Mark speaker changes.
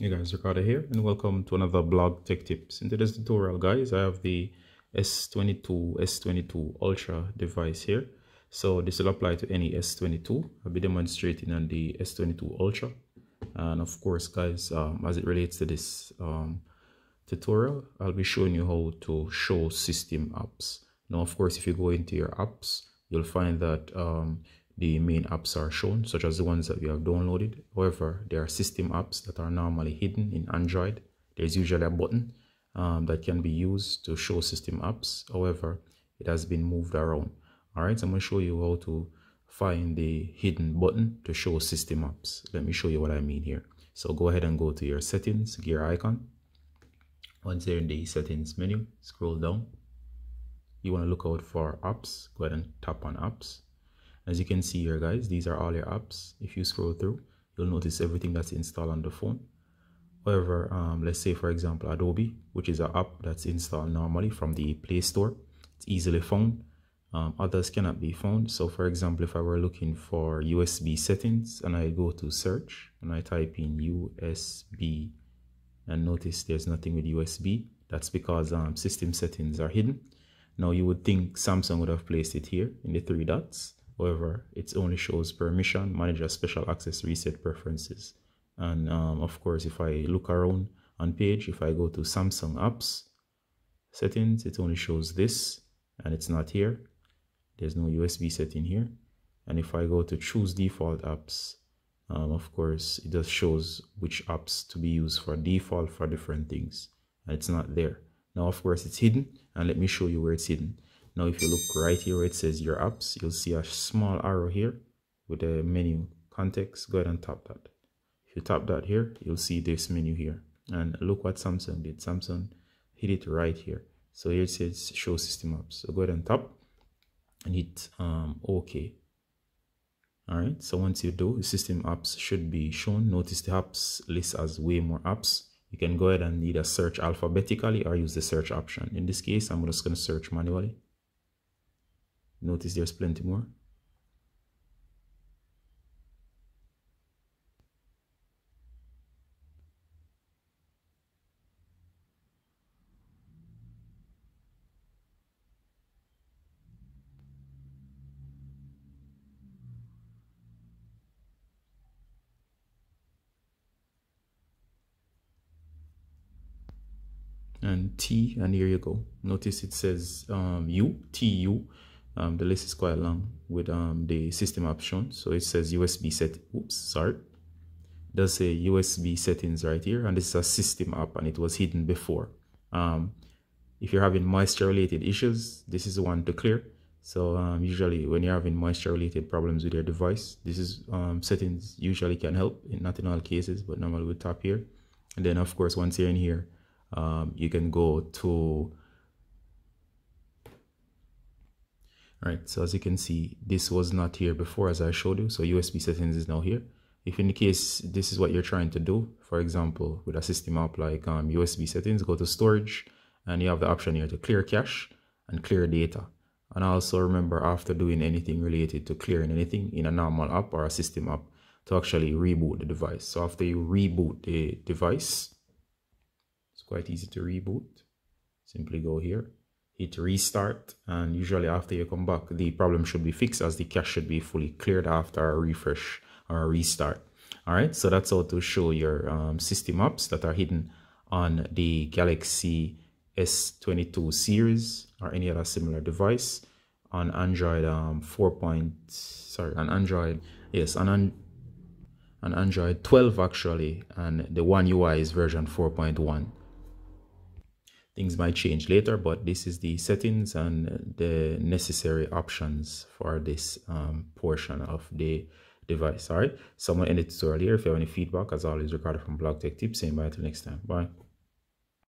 Speaker 1: Hey guys, Ricardo here and welcome to another blog tech tips. In today's tutorial guys, I have the S22, S22 Ultra device here. So this will apply to any S22. I'll be demonstrating on the S22 Ultra. And of course guys, um, as it relates to this um, tutorial, I'll be showing you how to show system apps. Now of course, if you go into your apps, you'll find that um, the main apps are shown, such as the ones that we have downloaded. However, there are system apps that are normally hidden in Android. There's usually a button um, that can be used to show system apps. However, it has been moved around. All right, so I'm going to show you how to find the hidden button to show system apps. Let me show you what I mean here. So go ahead and go to your settings gear icon. Once you're in the settings menu, scroll down. You want to look out for apps. Go ahead and tap on apps as you can see here guys these are all your apps. If you scroll through you'll notice everything that's installed on the phone. However um, let's say for example adobe which is an app that's installed normally from the play store. It's easily found. Um, others cannot be found. So for example if i were looking for usb settings and i go to search and i type in usb and notice there's nothing with usb that's because um, system settings are hidden. Now you would think samsung would have placed it here in the three dots However, it only shows permission, manager special access, reset preferences. And um, of course, if I look around on page, if I go to Samsung apps settings, it only shows this and it's not here. There's no USB setting here. And if I go to choose default apps, um, of course, it just shows which apps to be used for default for different things. And it's not there. Now, of course, it's hidden. And let me show you where it's hidden. Now, if you look right here where it says your apps, you'll see a small arrow here with a menu context. Go ahead and tap that. If you tap that here, you'll see this menu here. And look what Samsung did. Samsung hit it right here. So here it says show system apps. So go ahead and tap and hit um, OK. All right. So once you do, system apps should be shown. Notice the apps list as way more apps. You can go ahead and either search alphabetically or use the search option. In this case, I'm just going to search manually. Notice there's plenty more. and T and here you go notice it says um, U T U um, the list is quite long with um, the system option. So it says USB set oops sorry. It does say USB settings right here and this is a system app and it was hidden before. Um, if you're having moisture related issues this is the one to clear. So um, usually when you're having moisture related problems with your device this is um, settings usually can help in not in all cases but normally we tap here. And then of course once you're in here um, you can go to right? So as you can see this was not here before as i showed you. So usb settings is now here. If in the case this is what you're trying to do for example with a system app like um, usb settings go to storage and you have the option here to clear cache and clear data. And also remember after doing anything related to clearing anything in a normal app or a system app to actually reboot the device. So after you reboot the device it's quite easy to reboot. Simply go here hit restart and usually after you come back the problem should be fixed as the cache should be fully cleared after a refresh or a restart. All right so that's how to show your um, system apps that are hidden on the galaxy s22 series or any other similar device on android um 4 point sorry on android yes on an on android 12 actually and the one ui is version 4.1 things might change later but this is the settings and the necessary options for this um, portion of the device. All right? So i'm going end the tutorial here if you have any feedback as always ricardo from blog tech tips saying bye. Until next time. Bye